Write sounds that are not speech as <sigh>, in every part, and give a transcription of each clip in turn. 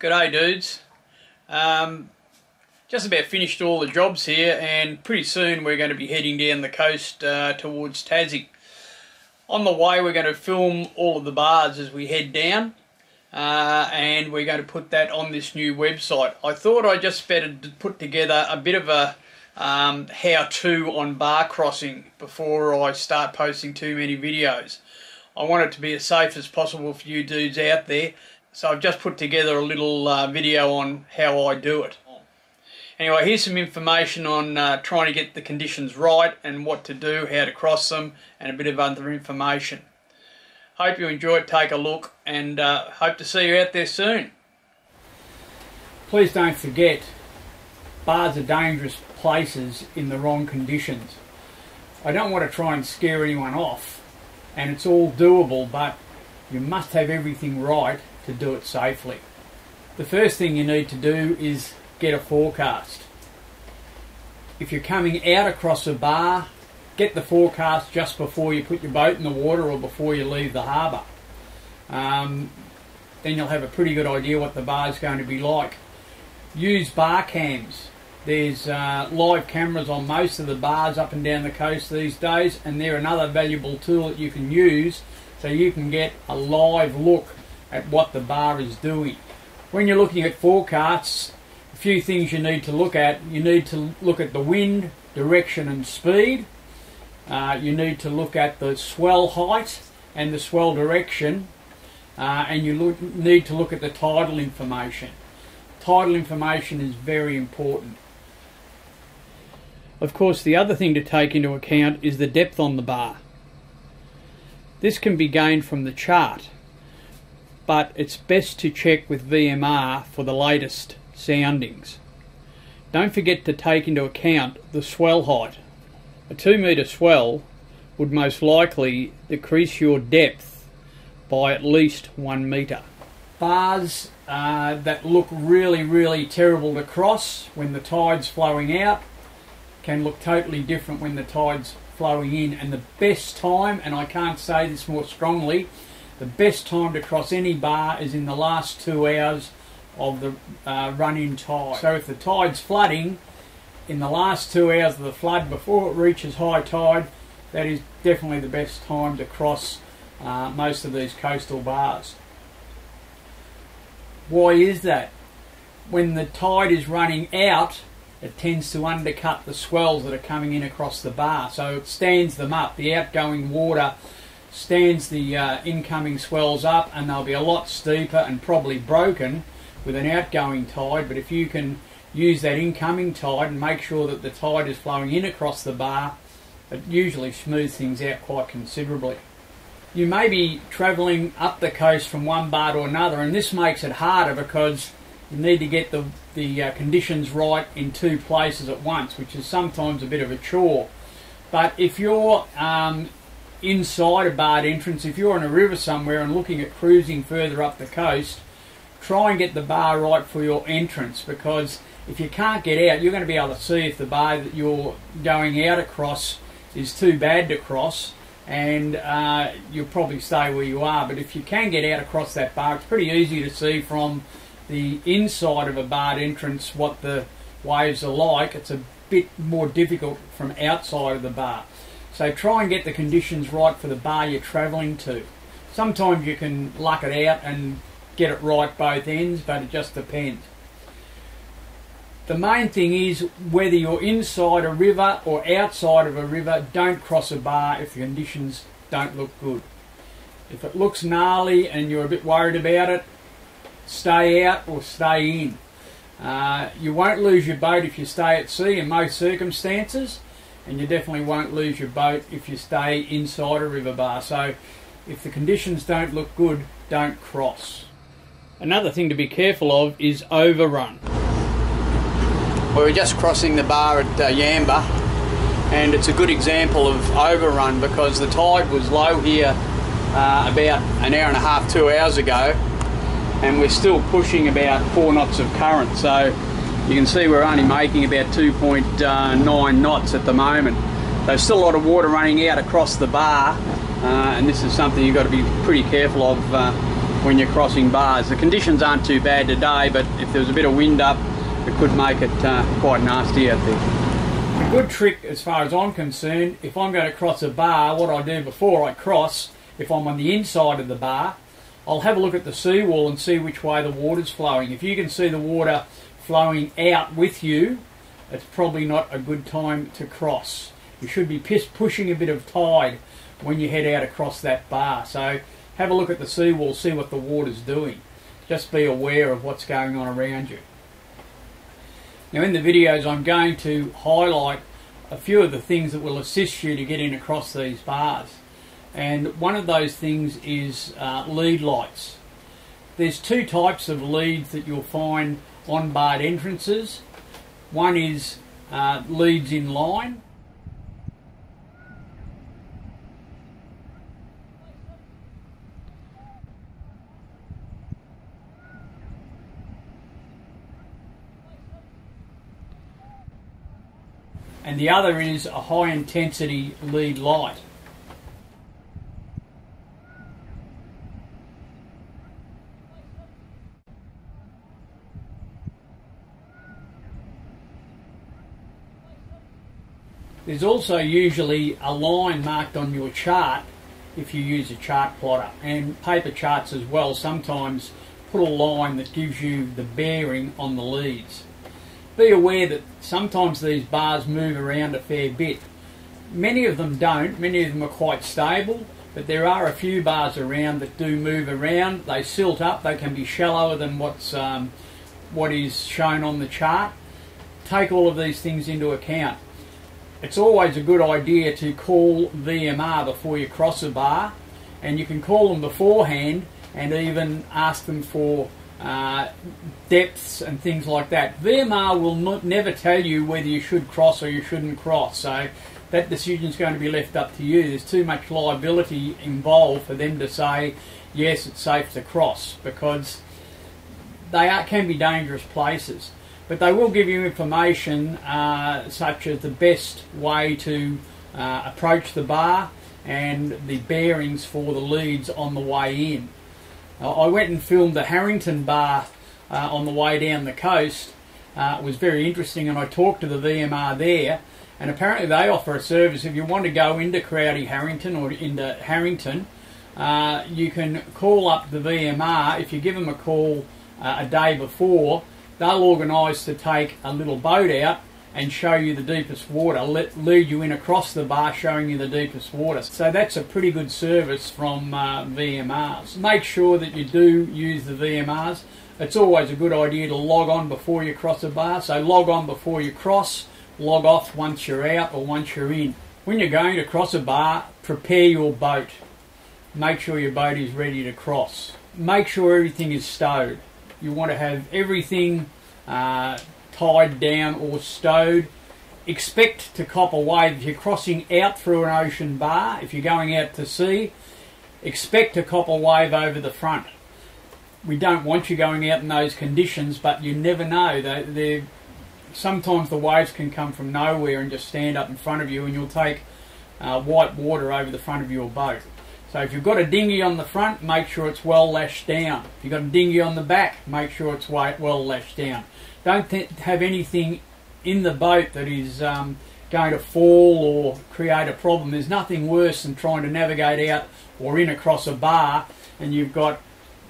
G'day dudes. Um, just about finished all the jobs here and pretty soon we're going to be heading down the coast uh, towards Tassie. On the way we're going to film all of the bars as we head down uh, and we're going to put that on this new website. I thought I just better put together a bit of a um, how-to on bar crossing before I start posting too many videos. I want it to be as safe as possible for you dudes out there so I've just put together a little uh, video on how I do it. Anyway, here's some information on uh, trying to get the conditions right and what to do, how to cross them, and a bit of other information. Hope you enjoy it, take a look, and uh, hope to see you out there soon. Please don't forget, bars are dangerous places in the wrong conditions. I don't want to try and scare anyone off, and it's all doable, but you must have everything right to do it safely. The first thing you need to do is get a forecast. If you're coming out across a bar, get the forecast just before you put your boat in the water or before you leave the harbour. Um, then you'll have a pretty good idea what the bar is going to be like. Use bar cams. There's uh, live cameras on most of the bars up and down the coast these days, and they're another valuable tool that you can use so you can get a live look at what the bar is doing. When you're looking at forecasts, a few things you need to look at. You need to look at the wind, direction and speed. Uh, you need to look at the swell height and the swell direction. Uh, and you look, need to look at the tidal information. Tidal information is very important. Of course, the other thing to take into account is the depth on the bar. This can be gained from the chart but it's best to check with VMR for the latest soundings. Don't forget to take into account the swell height. A 2 metre swell would most likely decrease your depth by at least 1 metre. Bars uh, that look really, really terrible to cross when the tide's flowing out can look totally different when the tide's flowing in. And the best time, and I can't say this more strongly, the best time to cross any bar is in the last two hours of the uh, run-in tide. So if the tide's flooding, in the last two hours of the flood before it reaches high tide, that is definitely the best time to cross uh, most of these coastal bars. Why is that? When the tide is running out, it tends to undercut the swells that are coming in across the bar, so it stands them up. The outgoing water stands the uh, incoming swells up and they'll be a lot steeper and probably broken with an outgoing tide but if you can use that incoming tide and make sure that the tide is flowing in across the bar it usually smooths things out quite considerably. You may be travelling up the coast from one bar to another and this makes it harder because you need to get the, the uh, conditions right in two places at once which is sometimes a bit of a chore. But if you're um, inside a barred entrance, if you're on a river somewhere and looking at cruising further up the coast, try and get the bar right for your entrance because if you can't get out, you're going to be able to see if the bar that you're going out across is too bad to cross and uh, you'll probably stay where you are. But if you can get out across that bar, it's pretty easy to see from the inside of a barred entrance what the waves are like. It's a bit more difficult from outside of the bar. So try and get the conditions right for the bar you're travelling to. Sometimes you can luck it out and get it right both ends, but it just depends. The main thing is whether you're inside a river or outside of a river, don't cross a bar if the conditions don't look good. If it looks gnarly and you're a bit worried about it, stay out or stay in. Uh, you won't lose your boat if you stay at sea in most circumstances and you definitely won't lose your boat if you stay inside a river bar. So if the conditions don't look good, don't cross. Another thing to be careful of is overrun. We were just crossing the bar at uh, Yamba and it's a good example of overrun because the tide was low here uh, about an hour and a half, two hours ago and we're still pushing about four knots of current so you can see we're only making about 2.9 knots at the moment. There's still a lot of water running out across the bar uh, and this is something you've got to be pretty careful of uh, when you're crossing bars. The conditions aren't too bad today, but if there was a bit of wind up, it could make it uh, quite nasty out there. A good trick as far as I'm concerned, if I'm going to cross a bar, what I do before I cross, if I'm on the inside of the bar, I'll have a look at the seawall and see which way the water's flowing. If you can see the water flowing out with you, it's probably not a good time to cross. You should be pushing a bit of tide when you head out across that bar. So have a look at the seawall, see what the water's doing. Just be aware of what's going on around you. Now in the videos I'm going to highlight a few of the things that will assist you to get in across these bars. And one of those things is uh, lead lights. There's two types of leads that you'll find on barred entrances. One is uh, leads in line and the other is a high intensity lead light. There's also usually a line marked on your chart if you use a chart plotter and paper charts as well sometimes put a line that gives you the bearing on the leads be aware that sometimes these bars move around a fair bit. Many of them don't, many of them are quite stable, but there are a few bars around that do move around. They silt up, they can be shallower than what's um, what is shown on the chart. Take all of these things into account. It's always a good idea to call VMR before you cross a bar, and you can call them beforehand and even ask them for uh, depths and things like that. VMR will not, never tell you whether you should cross or you shouldn't cross. So that decision is going to be left up to you. There's too much liability involved for them to say yes, it's safe to cross because they are, can be dangerous places. But they will give you information uh, such as the best way to uh, approach the bar and the bearings for the leads on the way in. I went and filmed the Harrington Bar uh, on the way down the coast. Uh, it was very interesting, and I talked to the VMR there. And apparently, they offer a service if you want to go into Crowdy Harrington or into Harrington. Uh, you can call up the VMR. If you give them a call uh, a day before, they'll organise to take a little boat out and show you the deepest water, let, lead you in across the bar showing you the deepest water. So that's a pretty good service from uh, VMRs. Make sure that you do use the VMRs. It's always a good idea to log on before you cross a bar. So log on before you cross, log off once you're out or once you're in. When you're going to cross a bar, prepare your boat. Make sure your boat is ready to cross. Make sure everything is stowed. You want to have everything uh, tied down or stowed. Expect to cop a wave if you're crossing out through an ocean bar, if you're going out to sea, expect to cop a wave over the front. We don't want you going out in those conditions, but you never know. They, they're, sometimes the waves can come from nowhere and just stand up in front of you, and you'll take uh, white water over the front of your boat. So if you've got a dinghy on the front, make sure it's well lashed down. If you've got a dinghy on the back, make sure it's well lashed down. Don't have anything in the boat that is um, going to fall or create a problem. There's nothing worse than trying to navigate out or in across a bar and you've got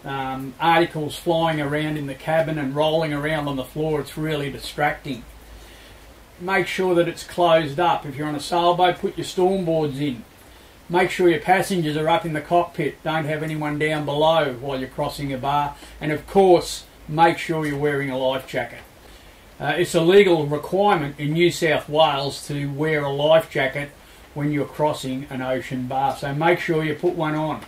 um, articles flying around in the cabin and rolling around on the floor. It's really distracting. Make sure that it's closed up. If you're on a sailboat, put your storm boards in. Make sure your passengers are up in the cockpit. Don't have anyone down below while you're crossing a bar. And of course, make sure you're wearing a life jacket. Uh, it's a legal requirement in New South Wales to wear a life jacket when you're crossing an ocean bar, so make sure you put one on.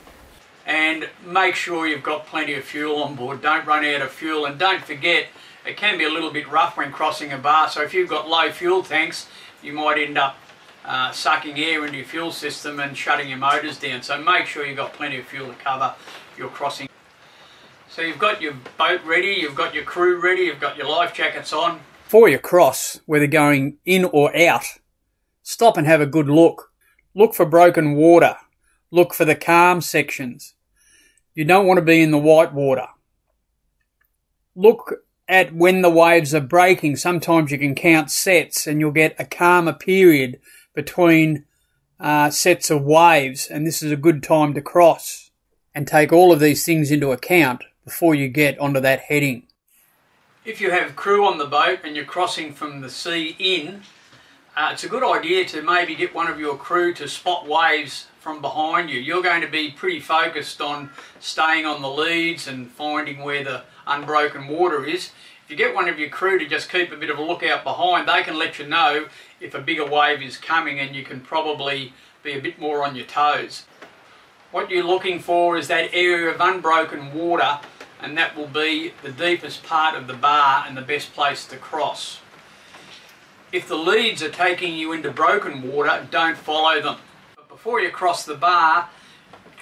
And make sure you've got plenty of fuel on board. Don't run out of fuel, and don't forget it can be a little bit rough when crossing a bar, so if you've got low fuel tanks, you might end up uh, sucking air into your fuel system and shutting your motors down. So make sure you've got plenty of fuel to cover your crossing. So you've got your boat ready, you've got your crew ready, you've got your life jackets on. Before you cross, whether going in or out, stop and have a good look. Look for broken water. Look for the calm sections. You don't want to be in the white water. Look at when the waves are breaking. Sometimes you can count sets and you'll get a calmer period between uh, sets of waves, and this is a good time to cross and take all of these things into account before you get onto that heading. If you have crew on the boat and you're crossing from the sea in, uh, it's a good idea to maybe get one of your crew to spot waves from behind you. You're going to be pretty focused on staying on the leads and finding where the unbroken water is. If you get one of your crew to just keep a bit of a lookout behind, they can let you know if a bigger wave is coming and you can probably be a bit more on your toes. What you're looking for is that area of unbroken water and that will be the deepest part of the bar and the best place to cross. If the leads are taking you into broken water, don't follow them. But before you cross the bar,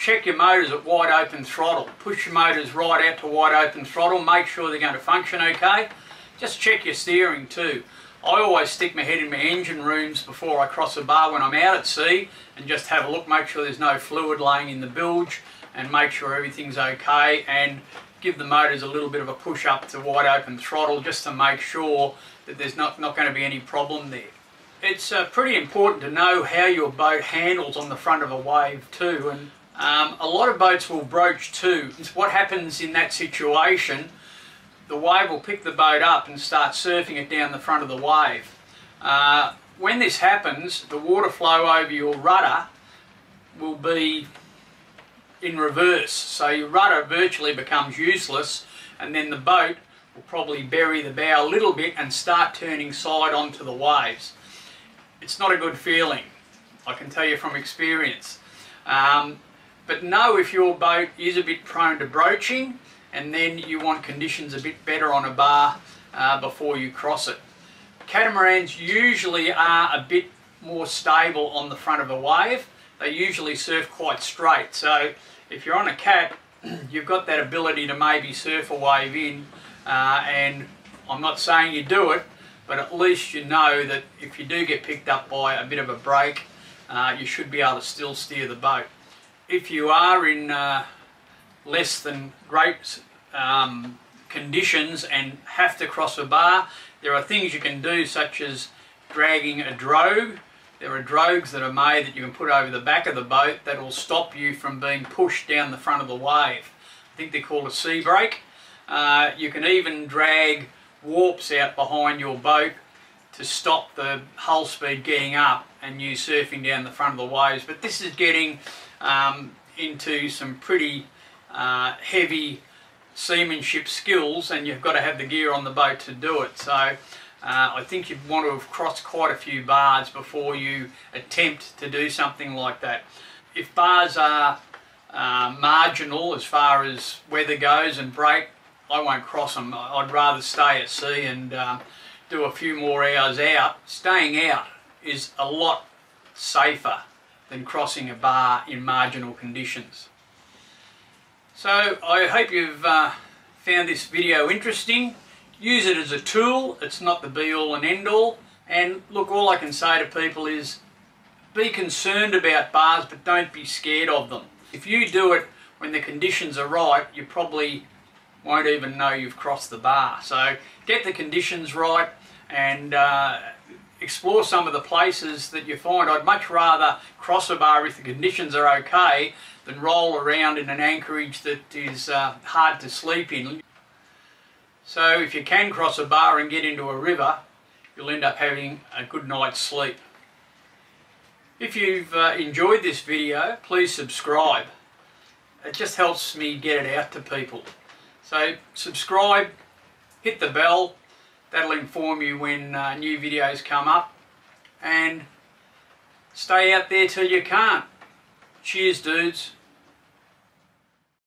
check your motors at wide open throttle. Push your motors right out to wide open throttle, make sure they're going to function okay. Just check your steering too. I always stick my head in my engine rooms before I cross a bar when I'm out at sea and just have a look, make sure there's no fluid laying in the bilge and make sure everything's okay and give the motors a little bit of a push up to wide open throttle just to make sure that there's not, not going to be any problem there. It's uh, pretty important to know how your boat handles on the front of a wave too and um, a lot of boats will broach too. What happens in that situation, the wave will pick the boat up and start surfing it down the front of the wave. Uh, when this happens, the water flow over your rudder will be in reverse. So your rudder virtually becomes useless and then the boat will probably bury the bow a little bit and start turning side onto the waves. It's not a good feeling, I can tell you from experience. Um, but know if your boat is a bit prone to broaching and then you want conditions a bit better on a bar uh, before you cross it. Catamarans usually are a bit more stable on the front of a wave. They usually surf quite straight. So if you're on a cat, <clears throat> you've got that ability to maybe surf a wave in uh, and I'm not saying you do it, but at least you know that if you do get picked up by a bit of a break, uh, you should be able to still steer the boat. If you are in uh, less than great um, conditions and have to cross a bar, there are things you can do such as dragging a drogue there are drogues that are made that you can put over the back of the boat that will stop you from being pushed down the front of the wave. I think they're called a sea brake. Uh, you can even drag warps out behind your boat to stop the hull speed getting up and you surfing down the front of the waves. But this is getting um, into some pretty uh, heavy seamanship skills and you've got to have the gear on the boat to do it. So uh, I think you'd want to have crossed quite a few bars before you attempt to do something like that. If bars are uh, marginal as far as weather goes and break, I won't cross them. I'd rather stay at sea and uh, do a few more hours out. Staying out is a lot safer than crossing a bar in marginal conditions. So I hope you've uh, found this video interesting use it as a tool. It's not the be all and end all. And look, all I can say to people is be concerned about bars, but don't be scared of them. If you do it when the conditions are right, you probably won't even know you've crossed the bar. So get the conditions right and uh, explore some of the places that you find. I'd much rather cross a bar if the conditions are okay than roll around in an anchorage that is uh, hard to sleep in. So if you can cross a bar and get into a river, you'll end up having a good night's sleep. If you've uh, enjoyed this video, please subscribe. It just helps me get it out to people. So subscribe, hit the bell, that'll inform you when uh, new videos come up and stay out there till you can't. Cheers dudes.